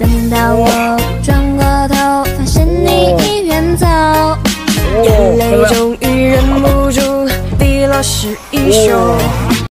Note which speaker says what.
Speaker 1: 等到我转过头发现你已远走。眼泪终于忍不住滴落湿衣袖